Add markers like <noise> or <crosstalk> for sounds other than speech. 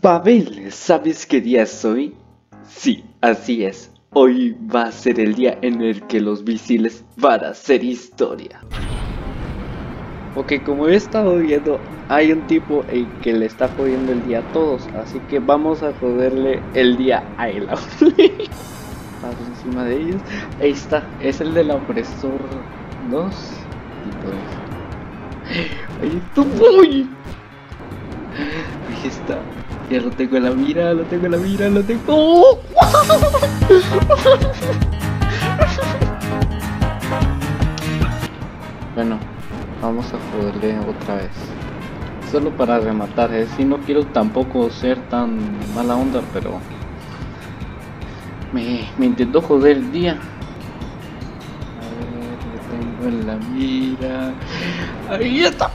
Pavel, ¿sabes qué día es hoy? Sí, así es. Hoy va a ser el día en el que los visiles van a hacer historia. Ok, como he estado viendo, hay un tipo el que le está jodiendo el día a todos, así que vamos a joderle el día a él. <laughs> Paso encima de ellos. Ahí está, es el del opresor 2. Tipo Ahí está, voy. Ya lo tengo en la mira, lo tengo en la mira, lo tengo. ¡Oh! <laughs> bueno, vamos a joderle otra vez. Solo para rematar, es si no quiero tampoco ser tan mala onda, pero me, me intentó joder el día. A ver, lo tengo en la mira. Ahí está.